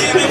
Amen.